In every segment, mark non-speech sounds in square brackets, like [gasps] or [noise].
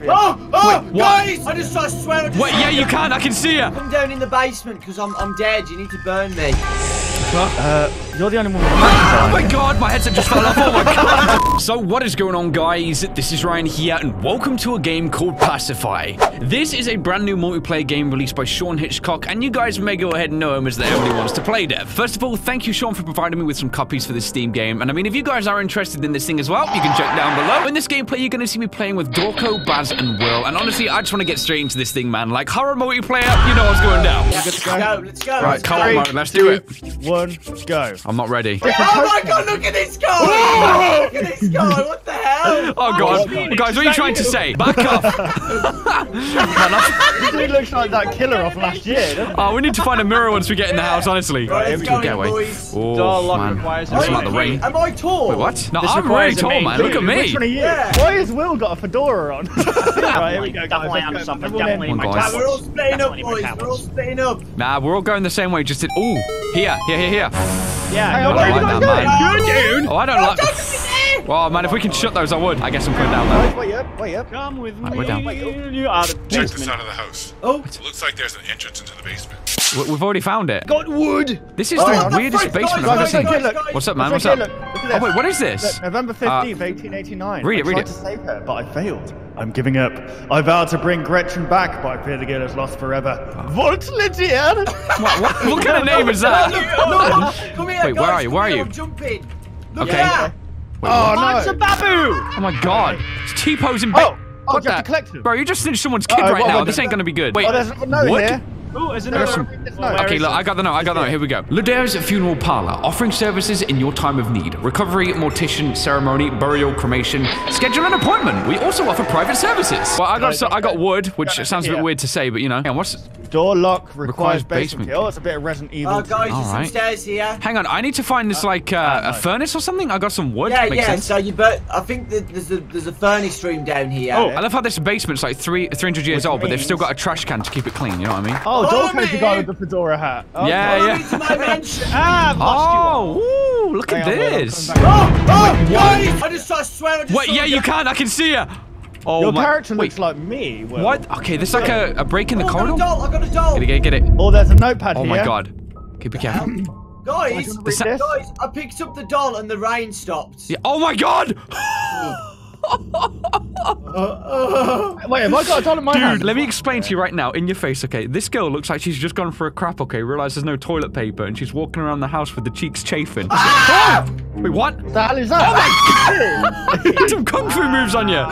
Oh, oh, Wait, what? guys! I just, I swear, I just Wait, yeah, you can. I can see you. Come down in the basement because I'm, I'm dead. You need to burn me. Uh, you're the only one with Oh my god, my headset just fell off. Oh my [laughs] god. so, what is going on, guys? This is Ryan here, and welcome to a game called Pacify. This is a brand new multiplayer game released by Shawn Hitchcock, and you guys may go ahead and know him as the Everybody Wants to Play dev. First of all, thank you, Sean, for providing me with some copies for this Steam game. And I mean, if you guys are interested in this thing as well, you can check down below. In this gameplay, you're going to see me playing with Dawko, Baz, and Will. And honestly, I just want to get straight into this thing, man. Like horror multiplayer, you know what's going down. Let's go. Let's go. Right, let's come go. on, man, let's do it. One, go. I'm not ready. Oh my god, look at this guy! look at this guy, what the hell? [laughs] Oh god, guys, what are you trying to say? Back off! Man, I- This [laughs] dude looks like that killer off last year, doesn't he? oh, we need to find a mirror once we get in the house, honestly. Right, let's go Get away. boys. Oh, Door lock man. requires a That's not the key. ring. Am I tall? Wait, what? No, This I'm requires really tall, man. key. Look at Which me. one are you? Yeah. Why has Will got a fedora on? [laughs] right, here we go, guys. Definitely Let's am go. something. Everyone in. Definitely in my Come on, Right, guys. we're all splitting up, boys. We're all splitting up. Nah, we're all going the same way. Just did. Oh, here, here, here, here. Yeah, Hang no, I where don't are like you that, guys man. going? Oh, I don't like. Well, man, if we can shut those, I would. I guess I'm putting down Wait, wait up, wait up. Come with Right, me. we're down. You are the Check this basement. out of the house. Oh, Looks like there's an entrance into the basement. We- We've already found it. Got wood. This is Oh, the what the weirdest basement guys, I've ever guys, seen. guys, guys. What's up, man? What's up? look, look Oh wait, what is this? Look, November 15th, 1889. read it, I read tried it. to save her, but I failed. I'm giving up. I vowed to bring Gretchen back, but I fear the girl is lost forever. What, Lydia? What, what, what kind of name is that? Look, come here, Wait, where are you? Where are here, you? I'm jumping. Look Okay. at that. Wait, Oh, what? Oh, it's a no. babu! Oh my god, it's T-posing. Oh, ba- oh, what you have to collect them. Bro, you just snitched someone's kid Uh-oh, right what- now. what- This ain't gonna be good. Wait, Oh, there's a note what? here. Ooh, there's There's another some- one. There's Well, no- where Okay, look. I got the note. I got the note. Here we go. Ledaire's Funeral Parlor, offering services in your time of need: recovery, mortician, ceremony, burial, cremation. Schedule an appointment. We also offer private services. Well, I got so, I got wood, which sounds a bit weird to say, but you know. Hang on, what's? Door lock requires, Requires basement. basement. Oh, it's a bit of Resident Evil. Oh, guys, there's some stairs here. Hang on, I need to find this like uh, no. a furnace or something. I got some wood. Yeah, Makes yeah. sense. So you, but I think that there's a there's a furnace room down here. Oh, I love how this basement's like three, 300 years Which old, but they've still got a trash can to keep it clean. You know what I mean? Oh, Follow Dawko's the guy with the fedora hat. Oh, Yeah, Follow yeah. me to my mansion. [laughs] Ah, Oh, ooh, look at on, this. coming. Oh, oh, guys! I just I swear I just Wait, saw yeah, you can. I can see you. Oh Your my. character Wait, looks like me. Will. what? Okay, there's like a, a break in the Oh, I got a doll. I got a doll. Get it, get it, get it. Oh, there's a notepad Oh here. my god. Okay, be careful. Guys, Can I read This- this? guys, I picked up the doll and the rain stopped. Yeah, Oh my god! [gasps] [laughs] Wait, have I got a doll in my Dude, hand? let me explain to you right now, in your face, okay? This girl looks like she's just gone for a crap, okay? Realize there's no toilet paper, and she's walking around the house with the cheeks chafing. Ah! Wait, what? What the hell is that? Oh my [laughs] god! [laughs] Some kung fu moves on you.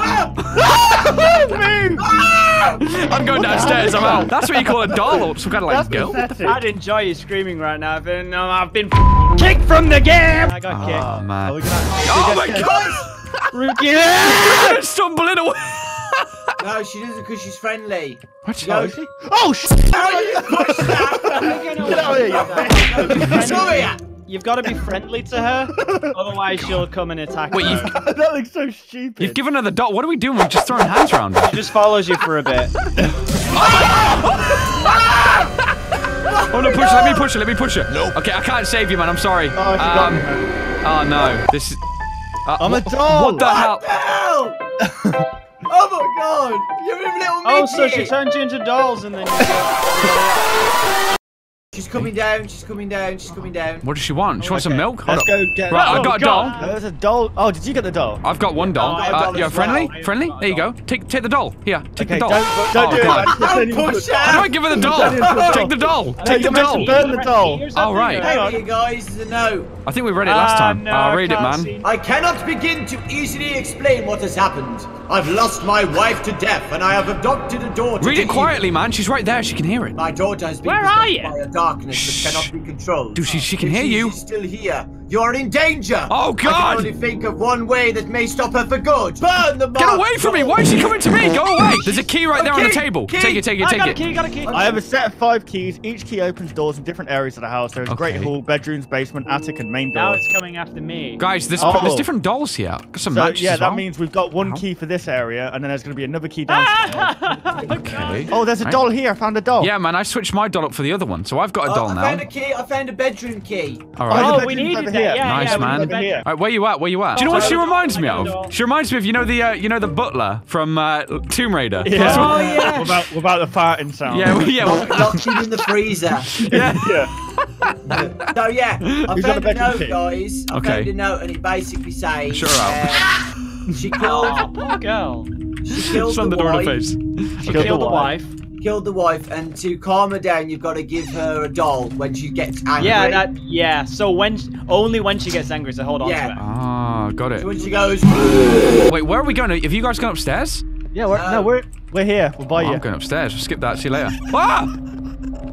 I'm going downstairs. I'm out. That's what you call a doll or some kind of like That's girl. pathetic. I'd enjoy you screaming right now. I've been, um, I've been kicked from the game. I got Oh kicked. Are man. we gonna- Oh my god! Rookie. [laughs] Stumbling away. No, she doesn't because she's friendly. What? No, Oh, sh! [laughs] How you? Get out of here! Sorry. You've got to be friendly to her, [laughs] otherwise she'll come and attack Wait, you. that looks so stupid. you've given her the dot. What are we doing? We're just throwing hands around her. She just follows you for a bit. Oh no, push her. Let me push her. Let me push her. Nope. Okay, I can't save you, man. I'm sorry. Oh, she got Um, me. oh no. This is. Uh, I'm a what- doll. What the hell? Hell! [laughs] oh my god! You're a little Oh, so she midget. turns you into dolls and then you [laughs] She's coming down. She's coming down. She's coming down. What does she want? She wants some milk? Hold Let's up. go get. Right, I've got a God. doll. There's a doll. Oh, did you get the doll? I've got one doll. Oh, I Uh, doll you're friendly? well. Friendly? There you go. [laughs] Take take the doll. Here, take Okay, the doll. don't, don't oh, do it. God. man. Don't push a- How do I give her the doll? Turn into a doll. Take the doll. Take the you're meant to doll. burn the doll. All right. Hang on. Hey, you guys, there's a note. I think we read it last Ah, time. no, I'll read it, man. I cannot begin to easily explain what has happened. I've lost my wife to death, and I have adopted a daughter. Read it quietly, man. She's right there. She can hear it. My daughter has been Where are you? Darkness Shh. that cannot be controlled. Dude, she- she can If hear you. is still here. You're in danger. Oh, God! I can only think of one way that may stop her for good. Burn the Get away from me! Why is she coming to me? Go away! There's a key right there on the key, table. key. Take it, take it, I take got a key, got a key. I have a set of five keys. Each key opens doors in different areas of the house. There is a great hall, bedrooms, basement, attic, and main door. Now door. it's coming after me. Guys, there's, Oh. there's different dolls here. Got some So matches yeah, as that well. means we've got one Ow. key for this area, and then there's going to be another key downstairs. [laughs] Okay. oh, there's a Right. doll here. I found a doll. Yeah, man, I switched my doll up for the other one, so I've got a Oh, doll I now. I found a key. I found a bedroom key. All Oh, right. the Oh, we needed over that here. yeah, Nice, yeah, man. Over here. All right, where you at? Where you at? Do you know what she Oh, reminds me I don't know. of? She reminds me of you know the uh, you know the butler from uh, Tomb Raider. Yeah. Oh, yeah. Without, without the farting sound. Yeah, well, yeah, well, Locked in the freezer. [laughs] yeah. yeah. So yeah, I Who's got found a a note, team? guys. I Okay. found a note, and it basically says Sure, uh, she Oh, [laughs] killed, poor girl. she killed Slam the, the door in wife, her face. Killed Killed the wife. Killed the wife, and to calm her down, you've got to give her a doll when she gets angry. Yeah, that. Yeah. So when only when she gets angry, so hold on Yeah. to it. Ah, got So it. when she goes, Wait, where are we going? Have you guys gone upstairs? Yeah, we're, no, we're we're here. We're by Oh, you. I'm going upstairs. Skip that. See you later. Ah!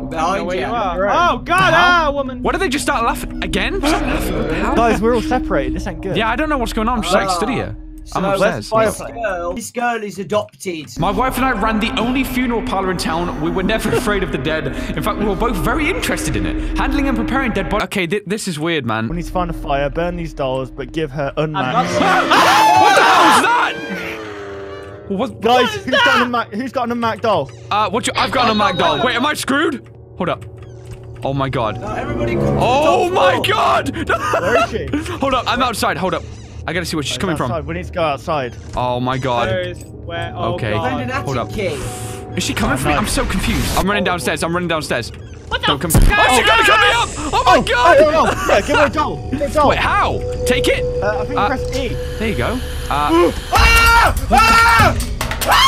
behind Where you. you are? Right. Oh God! Ah, woman. What did they just start laughing again? Start laughing? How? Guys, we're all separated. This ain't good. Yeah, I don't know what's going on. I'm just like stood here. I'm So upstairs. this Fireplace. girl, this girl is adopted. My wife and I ran the only funeral parlor in town. We were never [laughs] afraid of the dead. In fact, we were both very interested in it. Handling and preparing dead bodies. Okay, th- this is weird, man. We man. need to find a fire, burn these dolls, but give her I'm [laughs] what the hell is that? What? Guys, who's got an unmanned? Who's got an unmanned doll? Uh, what you? I've got a Mac doll. Wait, am I screwed? Hold up. Oh my god. Now everybody come to the Oh my god! [laughs] Where is she? Hold up, I'm outside. Hold up. I gotta see where she's coming Outside. from. We need to go outside. Oh my god. where? Oh Okay. I an God. attic Hold up. key. Is she coming for me? no. I'm so confused. I'm running downstairs. I'm running downstairs. What the Don't come. fuck? Oh, she's gonna cut me up! Oh my Oh, god! oh, oh, yeah, give her a doll. Give her a doll. Wait, how? Take it. Uh, I think Uh, press E. There you go. Uh,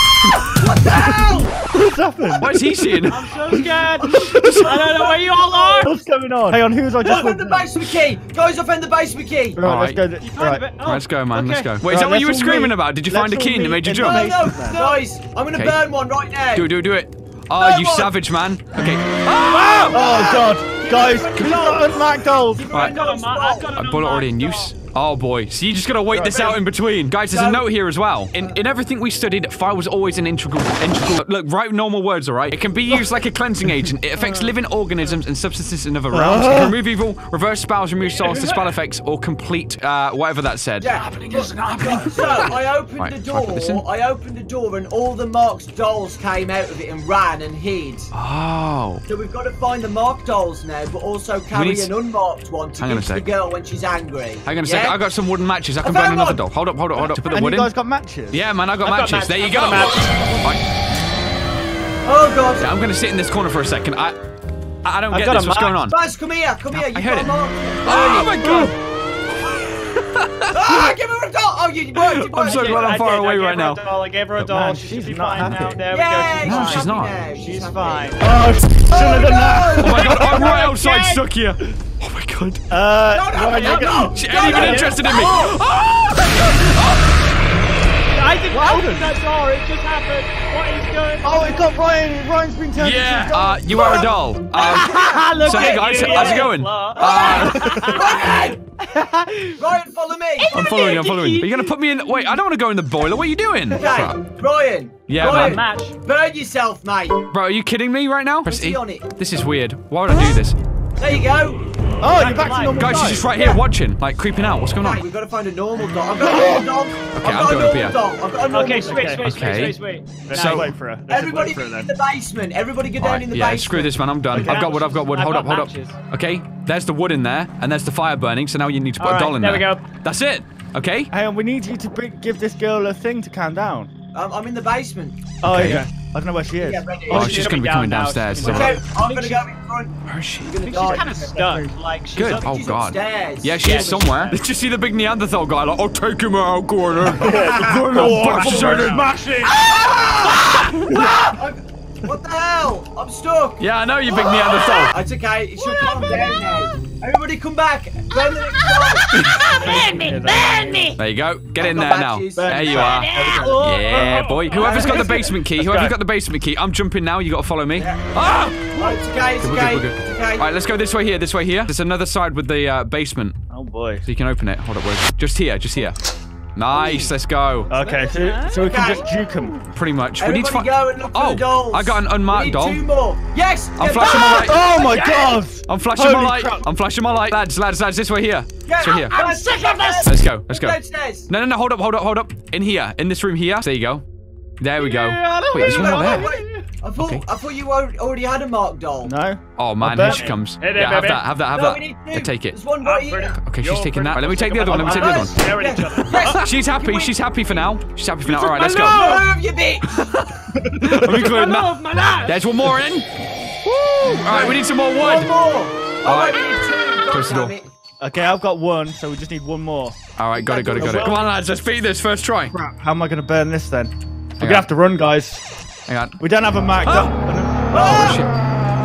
[gasps] What's happened? what is he seeing? I'm so scared. I don't know where you all are. What's going on? Hang on, who's I I just found the basement key. Guys, I found the basement key. Right, Alright. let's go. th- Right. oh, Let's go, man. Let's go. Wait, is that what you were screaming meet- about? Did you find a key and it made you meet in No, jump? no, guys, I'm gonna Okay. burn one right now. Do it, do it, do it. Oh, No, you what? savage, man. Okay. Ah! Oh god, guys, who's got unmanned dolls? Right. I've got a, ma- I've got A an bullet already in use. Oh boy. So you just gotta wait this out in between. Guys, there's a note here as well. In in everything we studied, fire was always an integral integral look, write normal words, alright? It can be [laughs] used like a cleansing agent. It affects living organisms and substances in other realms. It can remove evil, reverse spells, remove souls, dispel effects, or complete uh whatever that said. Yeah. So I opened Right, the shall I put this in? door. I opened the door, and all the marked dolls came out of it and ran and hid. Oh. So we've got to find the marked dolls now, but also carry need an unmarked one to Hang give to the girl when she's angry. Hang on a yeah? second. I got some wooden matches. I can burn another one. doll. Hold up, hold up, hold up. To put the And wood you in. guys got matches? Yeah, man, I got I've got matches. matches. There you go. got matches. Right, Oh god. yeah, I'm gonna sit in this corner for a second. I I don't I've get this. What's going on? Baz, come here, come here. You I heard got it. a marked. Oh my god! Ah, [laughs] give her a doll. Oh, you worked. it I'm worked, so yeah. glad I'm I far did, away I gave right her now. A doll. I gave her a doll. man, she she's should be not fine happy. now. There we Yay, go. No, she's she's not. now. She's happy. fine. Oh, shouldn't have done that. Oh my god, I'm right outside Okay. Stuck here. Oh my god. Uh, No, no, Ryan, no, you're gonna- no. She No, ain't even no, no. interested in me. Oh. I didn't open that door. It just happened. What is going on? Oh, it got Ryan. Ryan's been turned Yeah, into a uh, doll. you are a doll. Um, [laughs] Look so at hey guys, you, how's it going? slut. Uh, [laughs] Ryan! [laughs] Ryan, follow me. I'm following you, I'm following you. Are you gonna put me in? Wait, I don't want to go in the boiler. What are you doing? Okay, Crap. Ryan. Yeah, Ryan, man. Match. burn yourself, mate. Bro, are you kidding me right now? Press E. on it? This is weird. Why would I do this? There you go. Oh, you're back to normal Guys, she's just right here watching, like creeping out. What's going on? we've got to find a normal dog. I've got a normal dog. I've I'm got a going up normal here. dog. I've got a normal Okay, dog. switch, switch, switch, Okay. switch, switch. Let's So- wait for her. Let's Everybody wait for her in the basement. Everybody go down Alright, in the yeah, basement. screw this, man. I'm done. Okay. I've got wood. I've got wood. I've Hold got up, hold matches. up. Okay, there's the wood in there, and there's the fire burning. So now you need to put a Alright, doll in there there. we go. That's it. Okay. Hang on, we need you to bring, give this girl a thing to calm down. Um, I'm in the basement. Oh, Okay. yeah. I don't know where she is. Yeah, ready. Oh, she's she's gonna gonna be be coming down downstairs. She's It's gonna- alright. Okay, I'm gonna go in front. Where is she? I'm I gonna think she's kind of stuck. Like she's Good. up- Oh She's god. upstairs. Yeah, she is Yeah, somewhere. Did you see the big Neanderthal guy? Like, I'll take him out, go on. Go on, bastard. [laughs] What the hell? I'm stuck. Yeah, I know you big Neanderthal. It's okay. It should calm down now. Everybody come back. [laughs] Burn the next dog. Burn me! Burn me! There you go. Get in I've there now. matches. There you are. Yeah, boy. Whoever's got the basement key, whoever's got the basement key, I'm jumping now. You got to follow me. Ah! Oh, it's okay. It's okay. good, we're good. It's okay. All right, let's go this way here. This way here. There's another side with the uh, basement, Oh, boy. so you can open it. Hold up, where's Just here. Just here. Nice. Let's go. Okay, so, so we can Okay. just juke him. Pretty much. We need to find. go and look for Oh, the dolls. I got an We unmarked need doll. two more. Yes. I'm flashing back. my light. Oh, my God! I'm flashing my light. crap. I'm flashing my light. Lads, lads, lads, this way here. Yeah, This way here. I'm sick of this. Let's go. Let's go. Downstairs. No, no, no. Hold up, hold up, hold up. In here. In this room here. There you go. There we go. Yeah, Wait, there's one more there. wait. I thought Okay. I thought you already had a marked doll. No. Oh man, here she comes. Hey there, Yeah, have baby. that, have that, have no, that. we need. Yeah, take it. There's one right here. Okay, she's You're taking that. Right, let me take the other one. Let me take the other one. Stare at each. Yes. She's happy. She's happy for now. She's happy for now. All right, let's go. No, you bitch. [laughs] Let me [laughs] include that. my life. There's one more in. Woo! All right, we need some more wood. One wood. more. All Oh, right. wait, we need two. God Close the damn door. it. Okay, I've got one, so we just need one more. All right, got it, got it, got it. Come on, lads, let's beat this first try. Crap. How am I going to burn this then? We're going to have to run, guys. Hang on. We don't have a Mac. Oh, oh ah! shit.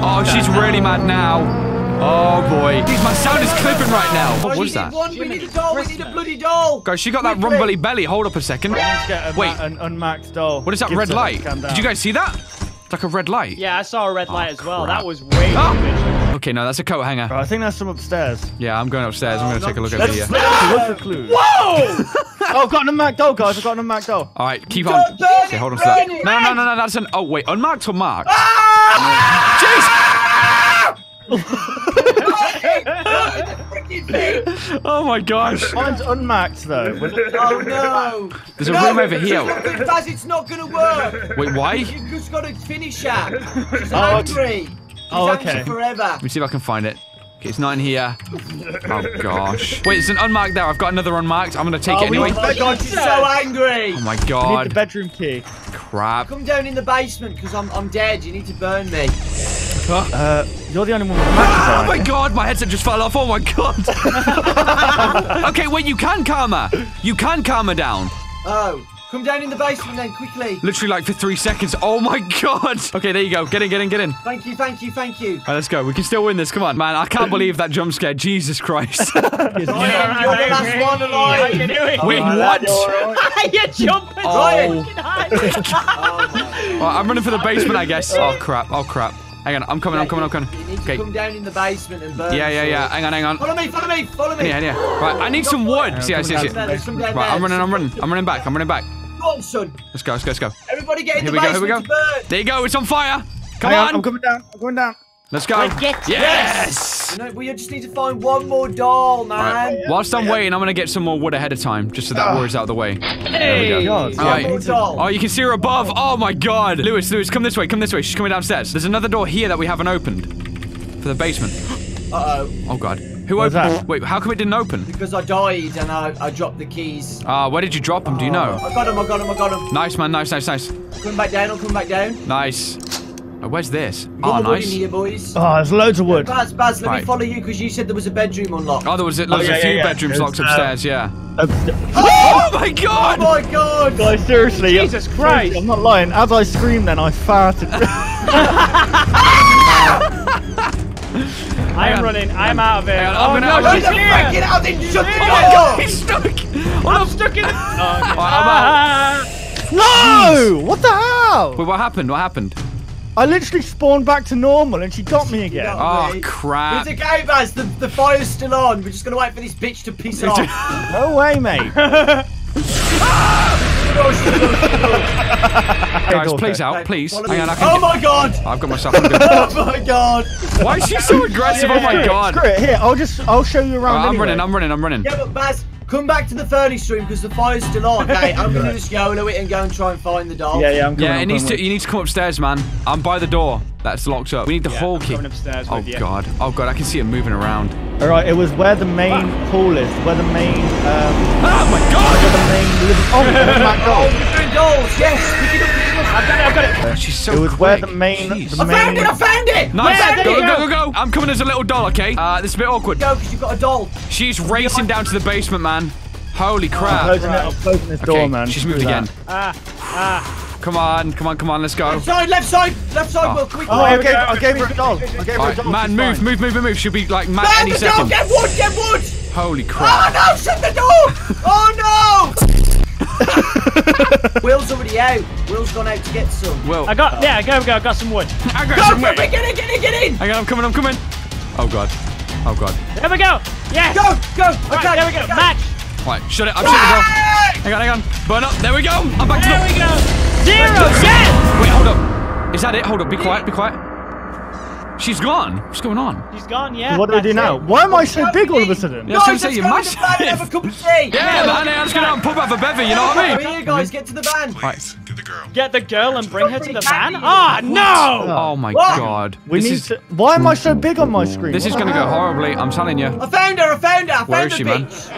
Oh, she's really mad now. Oh boy. Jeez, my sound is clipping right now. Oh, What was that? One. We need a doll. We need a bloody doll. Guys, she got that Quickly. rumbly belly. Hold up a second. Let's get a Wait. An unmaxed doll. What is that Give red light? Did you guys see that? It's like a red light. Yeah, I saw a red light as well. crap. That was way Oh. Okay, no, that's a coat hanger. Right, I think there's some upstairs. Yeah, I'm going upstairs. I'm going to take a look at Let's the. Uh... let's look for clues. Whoa! [laughs] Oh, I've got an unmaxed doll, guys. I've got an unmaxed doll. All right, keep on. Okay, hold on to that. No, no, no, no, that's an. Oh wait, unmarked or marked? Ah! Jeez! [laughs] [laughs] Oh my gosh! Mine's unmaxed though. Oh no! [laughs] There's a no, room over here. not gonna- Daz, it's not gonna work. Wait, why? You just gotta finish her. [laughs] She's Oh, angry. She's Oh, angry okay. forever. Let me see if I can find it. Okay, it's not in here. Oh gosh. Wait, it's an unmarked there. I've got another unmarked. I'm gonna take Oh, it anyway. Oh my god, she's so angry. Oh my I need god. the bedroom key. Crap. Come down in the basement because I'm I'm dead. You need to burn me. Uh, you're the only one with Oh my god, my headset just fell off. Oh my god. [laughs] okay, wait, you can calm her. You can calm her down. Oh, come down in the basement then quickly. Literally like for three seconds. Oh my god. Okay, there you go. Get in, get in, get in. Thank you, thank you, thank you. right, let's go. We can still win this. Come on, man. I can't believe that jump scare. Jesus Christ. Ryan, [laughs] you're the last one How you alive. doing? Wait, what? [laughs] You're jumping. Oh. Fucking high. All right, I'm running for the basement, I guess. Oh crap. Oh crap. Hang on. I'm coming. I'm coming. I'm coming. You need to come down in the basement and burn. Yeah, yeah, yeah. Hang on, hang on. Follow me, follow me, follow me. Yeah, yeah. Right, I need some wood. See, I see, see. Let's come down Right, there. I'm running. I'm running. I'm running back. I'm running back. Go on, son. Let's go. Let's go. Let's go. Everybody get in Here the we go. Here we go. to burn. There you go. It's on fire. Come Hang on, on. I'm coming down. I'm going down. Let's go. Let's get- Yes. You know, we just need to find one more doll, man. Right. Whilst I'm waiting, I'm gonna get some more wood ahead of time, just so that wor's out of the way. Hey. God. All right. One more doll. Oh, you can see her above. Oh my God, Lewis, Lewis, come this way. Come this way. She's coming downstairs. There's another door here that we haven't opened for the basement. Uh-oh. Oh God. Who What's opened? that? Wait, how come it didn't open? Because I died and I, I dropped the keys. Ah, where did you drop them? Do you know? I got them, I got them, I got them. Nice, man. Nice, nice, nice, I'm coming back down, I'm coming back down. nice. Oh, where's this? Got Oh, in nice. here, boys. Oh, there's loads of wood. Baz, Baz, let Right. me follow you because you said there was a bedroom unlocked. Oh, there was, a, there was yeah, a few yeah, yeah. bedrooms There's, locked uh, upstairs. Yeah. Uh, [laughs] Oh my god! Oh my god! guys, seriously. Jesus Christ. I'm not lying. As I screamed, then I farted. [laughs] I am running. I'm out of here. Hang I'm Oh gonna- no, I'm Get she's the here. freaking out then shut the Oh, door! he's stuck. Oh, I'm stuck in it. Oh, okay. I'm out. Ah. no! What the hell? Wait, what happened? What happened? I literally spawned back to normal, and she got me again. Oh Wait. Ah, crap! It's okay, Baz. The, the fire's still on. We're just gonna wait for this bitch to piss off. [laughs] No way, mate. [laughs] Guys, Door please set. out, please. Hang on, I can oh get- my god! I've got myself. I'm good. [laughs] Oh my god! Why is she so aggressive? Oh my god! Screw it. Here, I'll just, I'll show you around. Alright, I'm anyway. running. I'm running. I'm running. Yeah, but Baz, come back to the furnace stream because the fire's still on. [laughs] Okay, I'm gonna just YOLO it and go and try and find the doll. Yeah, yeah, I'm coming. Yeah, I'm it needs to. You need to come upstairs, man. I'm by the door. That's locked up. We need the Yeah, hall I'm key. coming upstairs Oh with you. god. Oh god. I can see it moving around. All right, it was where the main pool is, where the main, um, Oh my where god! the main. living- Oh, [laughs] there's Mac Oh, Gold. we're doing dolls. Yes, pick it She's so It was quick. where the main- Jeez. the I found it. I found it. Nice. Yeah, go, go, go. go, go. I'm coming as a little doll, okay? Uh, this is a bit awkward. Go, because you've got a doll. She's racing down to the basement, man. Holy crap. I'm crap. closing, it, I'm closing this Okay, door, man. she's Screw moved again. Ah, ah. Come on, come on, come on. Let's go. Left side, left side, left side. Oh. Will, quick. Oh, I Here we gave, go. I gave her a doll. I gave her All a doll. man, move, move, move, move, move. She'll be like mad Found any the doll. second. Get wood, get wood. Holy Oh crap. no! Shut the door! Oh no! [laughs] [laughs] Will's already out. Will's gone out to get some. Well, I got. Uh, yeah, go, go. I got some wood. I got Go some wood. it! Get in, get in, get in! Hang on, I'm coming, I'm coming. Oh god. Oh god. There we go. Yes. Go, go! Right, Okay, there we go. okay. Match. Right, shut it. I'm shutting it off. Hey! Hang on, hang on. Burn up. There we go. I'm back to There we go. Zero. Yes. Wait, hold up. Is that it? Hold up. Be quiet. Be quiet. She's gone. What's going on? She's gone. Yeah. What do I do now? it. Why am I so big all of a sudden? Yeah, so Guys, say let's you're go to massive. the van and have a cup of tea. Yeah, man. Hey, let's go down and pub have a bevy. You know what I mean? Come here, guys. Get to the van. Right. Please, to the girl. Get the girl and bring her to the van? Ah, no! Oh my What? god. We this need is to. Why am I so big on my screen? this is gonna the go horribly. I'm telling you. I found her, I found her, I found is the she, man? bitch.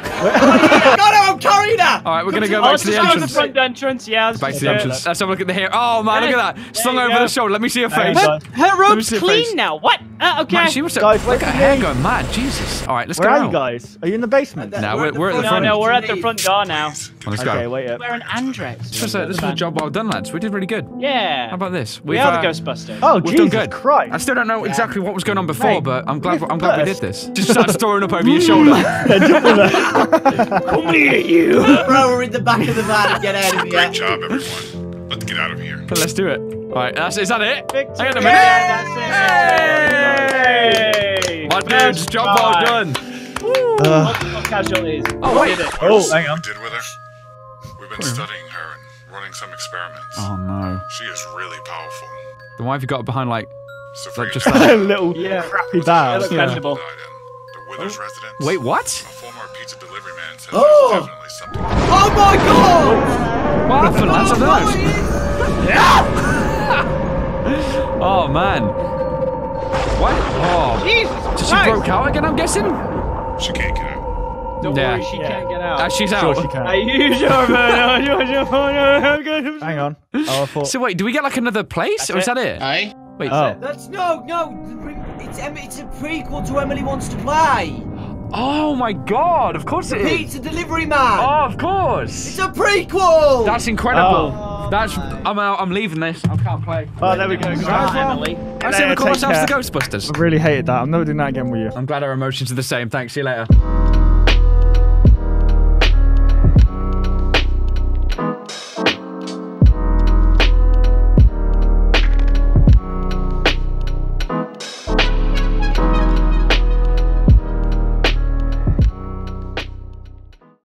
Got her, I'm carrying her. All right, we're gonna go Oh, back let's to the just go to the entrance. front entrance. Yeah, Back to the entrance. Let's have a look at the hair. Oh man, look at that. Slung over the shoulder. Let me see her face. Her, her robe's clean now. What? Uh, okay. Man, she was so, Guys, look at her hair going mad. Jesus. All right, let's Where go are you guys? Are you in the basement? No, we're- we're at the no, front. no, we're at the front door now. Well, let's Okay, go. wait up. We're an Andrex. This was, a, this was a job well done, lads. We did really good. Yeah. How about this? we We've, are uh, the Ghostbusters. Oh, We've Jesus done good. Christ! I still don't know exactly what was going on before, Mate, but I'm glad I'm glad we did this. Just start storing up over your shoulder. [laughs] [laughs] Come here, you. Throw her in the back of the van get out of here. Great job, everyone. Let's get out of here. Let's do it. All right, that's, is that it? Victory. Hang on a Yeah, minute. that's it. My dudes, job well Right. done. Multiple casualties. Oh, wait. Oh, hang on. Did with her? We've been studying her and running some experiments. Oh no. She is really powerful. Then why have you got it behind like Sophia like just Jackson like? [laughs] little Yeah. crappy bag. look the died in the Withers residence. Wait, what? A former pizza delivery man says Oh! there's definitely something. Oh my god! What happened? That's a Oh, nurse. [laughs] Oh man. What? Oh. Jesus So she broke out again, I'm guessing? She can't get out. Don't Yeah. worry, she Yeah. can't get out. Uh, she's Sure, out. she Are can. you sure, man? Are you sure? [laughs] Hang on. Oh, I thought. So wait, do we get like another place, or is that it? Aye. Wait. Oh. That's no, no. It's it's a prequel to Emily Wants to Play. Oh my god! Of course it is. Pizza Delivery Man. Oh, of course. It's a prequel. That's incredible. Oh. That's. I'm out. I'm leaving this. I can't play. Oh, there we go. guys. Emily. I say we call take ourselves the. Ghostbusters. I really hated that. I'm never doing that again with you. I'm glad our emotions are the same. Thanks. See you later.